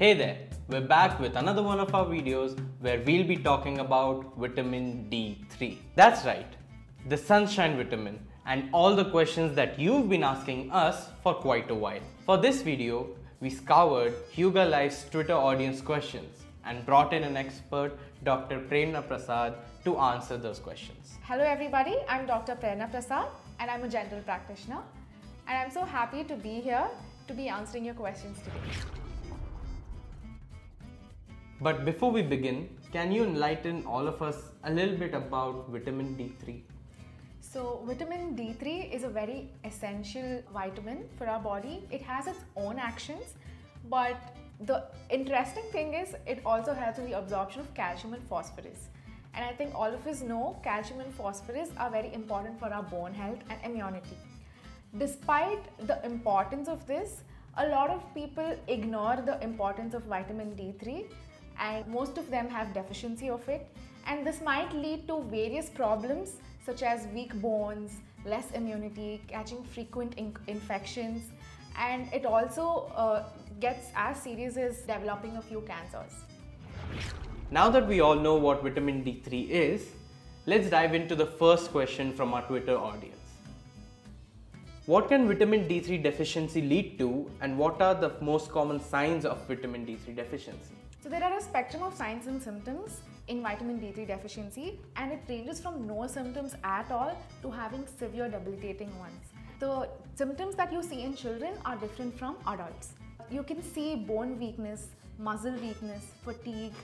Hey there, we're back with another one of our videos where we'll be talking about vitamin D3. That's right, the sunshine vitamin and all the questions that you've been asking us for quite a while. For this video, we scoured HyugaLife's Twitter audience questions and brought in an expert, Dr. Prerna Prasad, to answer those questions. Hello everybody, I'm Dr. Prerna Prasad and I'm a general practitioner and I'm so happy to be here to be answering your questions today. But before we begin, can you enlighten all of us a little bit about vitamin D3? So, vitamin D3 is a very essential vitamin for our body. It has its own actions, but the interesting thing is it also helps in the absorption of calcium and phosphorus. And I think all of us know calcium and phosphorus are very important for our bone health and immunity. Despite the importance of this, a lot of people ignore the importance of vitamin D3 and most of them have deficiency of it and this might lead to various problems such as weak bones, less immunity, catching frequent in infections and it also uh, gets as serious as developing a few cancers. Now that we all know what vitamin D3 is, let's dive into the first question from our Twitter audience. What can vitamin D3 deficiency lead to and what are the most common signs of vitamin D3 deficiency? So there are a spectrum of signs and symptoms in vitamin D3 deficiency and it ranges from no symptoms at all to having severe debilitating ones. The symptoms that you see in children are different from adults. You can see bone weakness, muscle weakness, fatigue,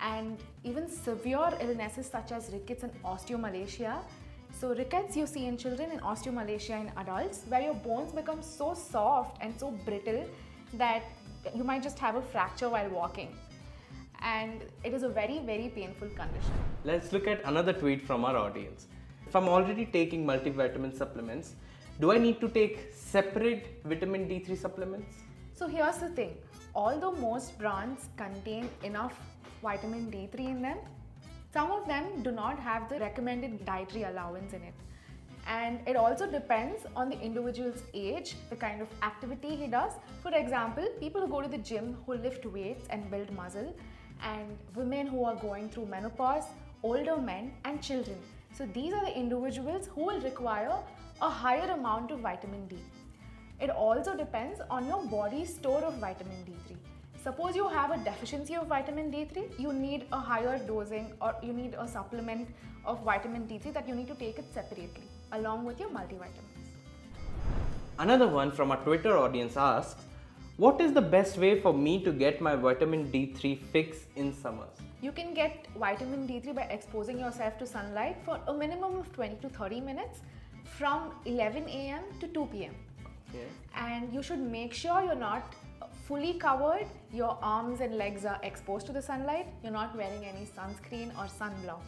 and even severe illnesses such as rickets and osteomalacia. So rickets you see in children and osteomalacia in adults where your bones become so soft and so brittle that you might just have a fracture while walking. And it is a very, very painful condition. Let's look at another tweet from our audience. If I'm already taking multivitamin supplements, do I need to take separate vitamin D3 supplements? So here's the thing, although most brands contain enough vitamin D3 in them, some of them do not have the recommended dietary allowance in it. And it also depends on the individual's age, the kind of activity he does. For example, people who go to the gym who lift weights and build muscle, and women who are going through menopause, older men, and children. So these are the individuals who will require a higher amount of vitamin D. It also depends on your body's store of vitamin D3. Suppose you have a deficiency of vitamin D3, you need a higher dosing or you need a supplement of vitamin D3 that you need to take it separately along with your multivitamins. Another one from our Twitter audience asks, what is the best way for me to get my vitamin D3 fix in summers? You can get vitamin D3 by exposing yourself to sunlight for a minimum of 20 to 30 minutes from 11 a.m. to 2 p.m. Okay. And you should make sure you're not fully covered, your arms and legs are exposed to the sunlight, you're not wearing any sunscreen or sunblock.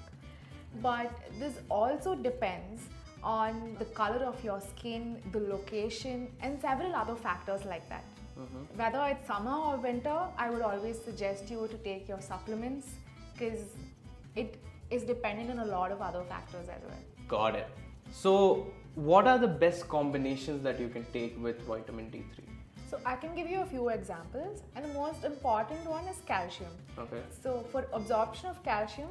But this also depends on the color of your skin, the location, and several other factors like that. Mm-hmm. Whether it's summer or winter, I would always suggest you to take your supplements because it is dependent on a lot of other factors as well. Got it. So, what are the best combinations that you can take with vitamin D3? So I can give you a few examples and the most important one is calcium. Okay. So for absorption of calcium,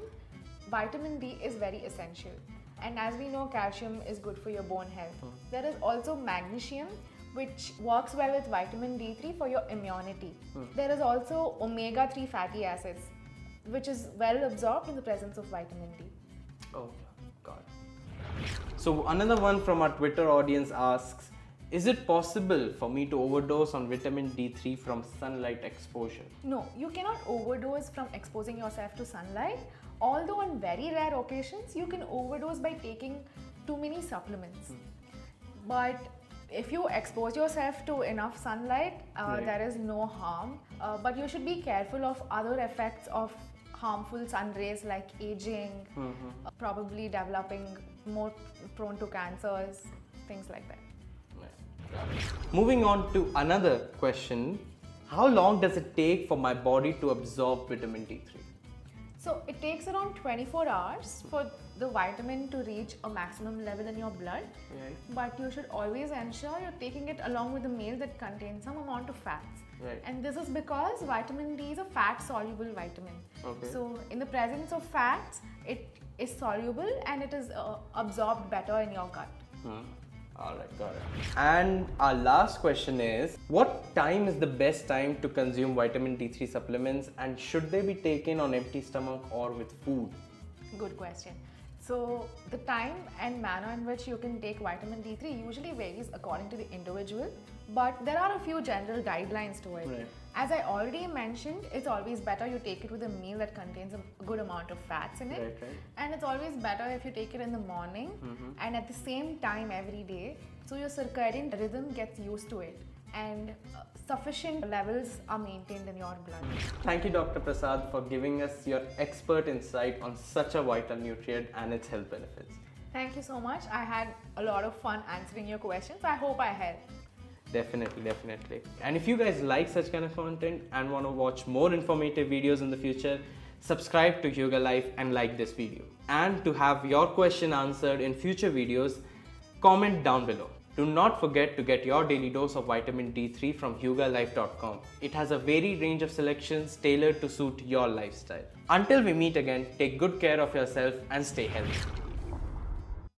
vitamin D is very essential. And as we know, calcium is good for your bone health. Hmm. There is also magnesium, which works well with vitamin D3 for your immunity. Hmm. There is also omega 3 fatty acids, which is well absorbed in the presence of vitamin D. Oh, God. So, another one from our Twitter audience asks Is it possible for me to overdose on vitamin D3 from sunlight exposure? No, you cannot overdose from exposing yourself to sunlight. Although, on very rare occasions, you can overdose by taking too many supplements. Hmm. But if you expose yourself to enough sunlight, uh, right. there is no harm. Uh, but you should be careful of other effects of harmful sun rays like aging, mm-hmm. uh, probably developing more prone to cancers, things like that. Moving on to another question How long does it take for my body to absorb vitamin D3? So it takes around 24 hours for the vitamin to reach a maximum level in your blood. Right. But you should always ensure you're taking it along with a meal that contains some amount of fats. Right. And this is because vitamin D is a fat soluble vitamin. Okay. So, in the presence of fats, it is soluble and it is uh, absorbed better in your gut. Hmm. All right, got it. And our last question is What time is the best time to consume vitamin D3 supplements and should they be taken on empty stomach or with food? Good question. So, the time and manner in which you can take vitamin D3 usually varies according to the individual, but there are a few general guidelines to it. Right. As I already mentioned, it's always better you take it with a meal that contains a good amount of fats in it. Right, right. And it's always better if you take it in the morning and at the same time every day, so your circadian rhythm gets used to it and uh, sufficient levels are maintained in your blood. Thank you, Dr. Prasad, for giving us your expert insight on such a vital nutrient and its health benefits. Thank you so much. I had a lot of fun answering your questions. I hope I helped. Definitely, definitely. And if you guys like such kind of content and want to watch more informative videos in the future, subscribe to HyugaLife and like this video. And to have your question answered in future videos, comment down below. Do not forget to get your daily dose of vitamin D3 from hyugalife.com. It has a varied range of selections tailored to suit your lifestyle. Until we meet again, take good care of yourself and stay healthy.